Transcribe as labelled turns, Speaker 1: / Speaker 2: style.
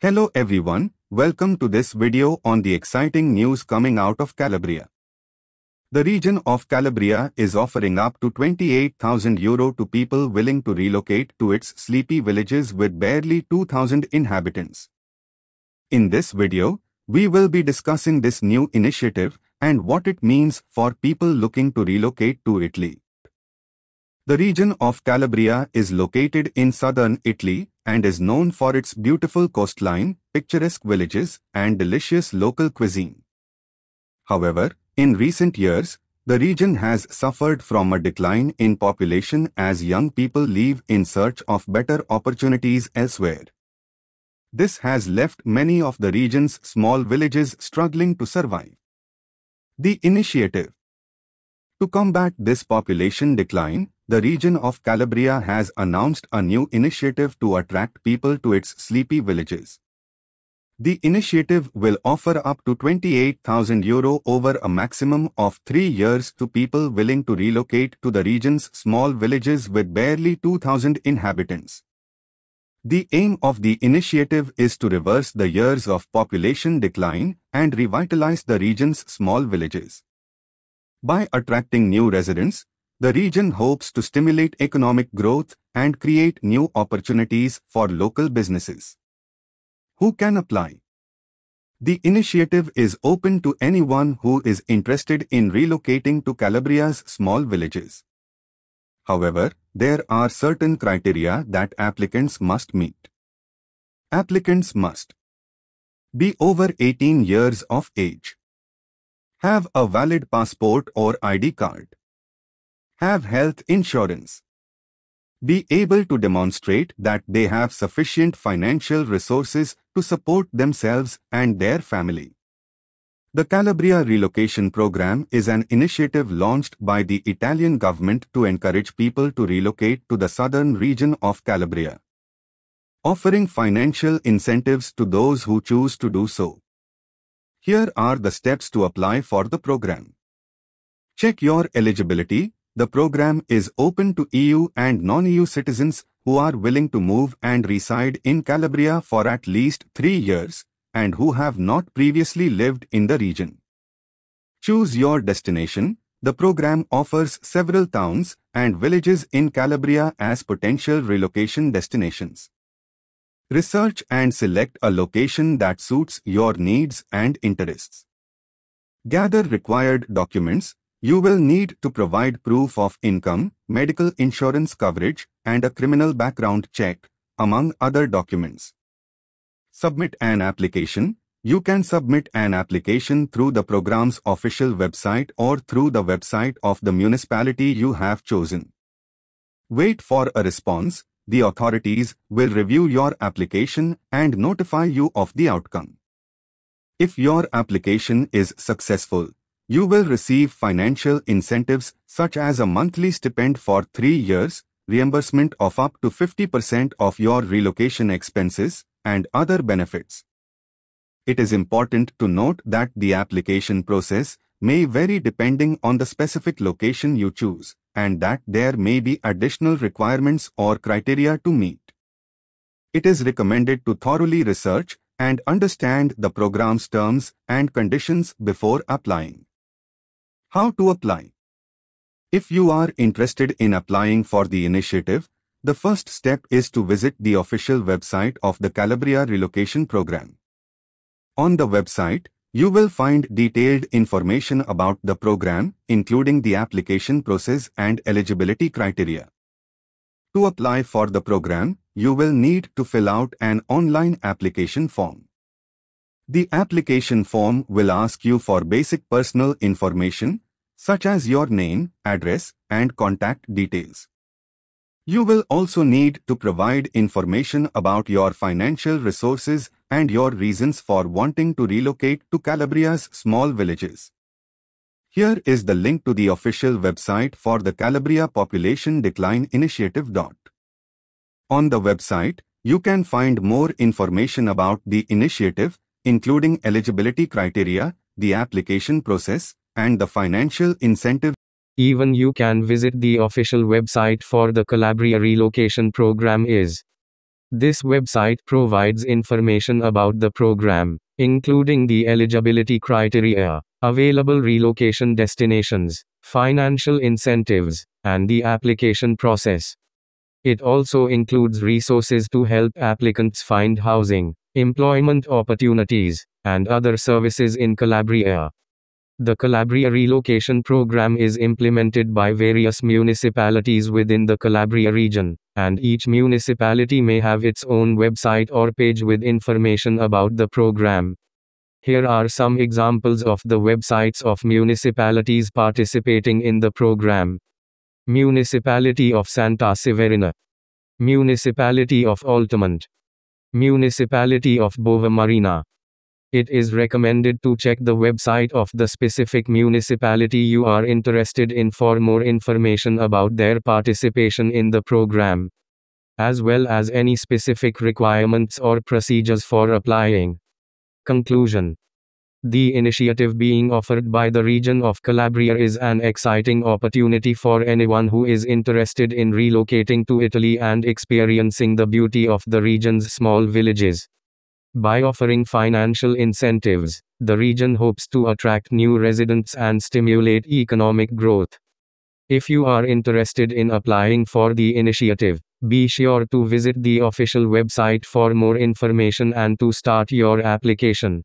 Speaker 1: Hello everyone, welcome to this video on the exciting news coming out of Calabria. The region of Calabria is offering up to 28,000 euro to people willing to relocate to its sleepy villages with barely 2,000 inhabitants. In this video, we will be discussing this new initiative and what it means for people looking to relocate to Italy. The region of Calabria is located in southern Italy and is known for its beautiful coastline, picturesque villages, and delicious local cuisine. However, in recent years, the region has suffered from a decline in population as young people leave in search of better opportunities elsewhere. This has left many of the region's small villages struggling to survive. The initiative To combat this population decline, the region of Calabria has announced a new initiative to attract people to its sleepy villages. The initiative will offer up to 28,000 euro over a maximum of three years to people willing to relocate to the region's small villages with barely 2,000 inhabitants. The aim of the initiative is to reverse the years of population decline and revitalize the region's small villages. By attracting new residents, the region hopes to stimulate economic growth and create new opportunities for local businesses. Who can apply? The initiative is open to anyone who is interested in relocating to Calabria's small villages. However, there are certain criteria that applicants must meet. Applicants must be over 18 years of age, have a valid passport or ID card, have health insurance. Be able to demonstrate that they have sufficient financial resources to support themselves and their family. The Calabria Relocation Program is an initiative launched by the Italian government to encourage people to relocate to the southern region of Calabria, offering financial incentives to those who choose to do so. Here are the steps to apply for the program. Check your eligibility the program is open to EU and non-EU citizens who are willing to move and reside in Calabria for at least three years and who have not previously lived in the region. Choose your destination. The program offers several towns and villages in Calabria as potential relocation destinations. Research and select a location that suits your needs and interests. Gather required documents you will need to provide proof of income, medical insurance coverage, and a criminal background check, among other documents. Submit an application. You can submit an application through the program's official website or through the website of the municipality you have chosen. Wait for a response. The authorities will review your application and notify you of the outcome. If your application is successful, you will receive financial incentives such as a monthly stipend for three years, reimbursement of up to 50% of your relocation expenses, and other benefits. It is important to note that the application process may vary depending on the specific location you choose, and that there may be additional requirements or criteria to meet. It is recommended to thoroughly research and understand the program's terms and conditions before applying. How to apply? If you are interested in applying for the initiative, the first step is to visit the official website of the Calabria Relocation Program. On the website, you will find detailed information about the program, including the application process and eligibility criteria. To apply for the program, you will need to fill out an online application form. The application form will ask you for basic personal information, such as your name, address, and contact details. You will also need to provide information about your financial resources and your reasons for wanting to relocate to Calabria's small villages. Here is the link to the official website for the Calabria Population Decline Initiative. On the website, you can find more information about the initiative including eligibility criteria, the application process, and the financial incentive.
Speaker 2: Even you can visit the official website for the Calabria relocation program is This website provides information about the program, including the eligibility criteria, available relocation destinations, financial incentives, and the application process. It also includes resources to help applicants find housing, employment opportunities, and other services in Calabria. The Calabria Relocation Program is implemented by various municipalities within the Calabria region, and each municipality may have its own website or page with information about the program. Here are some examples of the websites of municipalities participating in the program. Municipality of Santa Severina. Municipality of Altamont. Municipality of Bova Marina. It is recommended to check the website of the specific municipality you are interested in for more information about their participation in the program, as well as any specific requirements or procedures for applying. Conclusion The initiative being offered by the region of Calabria is an exciting opportunity for anyone who is interested in relocating to Italy and experiencing the beauty of the region's small villages. By offering financial incentives, the region hopes to attract new residents and stimulate economic growth. If you are interested in applying for the initiative, be sure to visit the official website for more information and to start your application.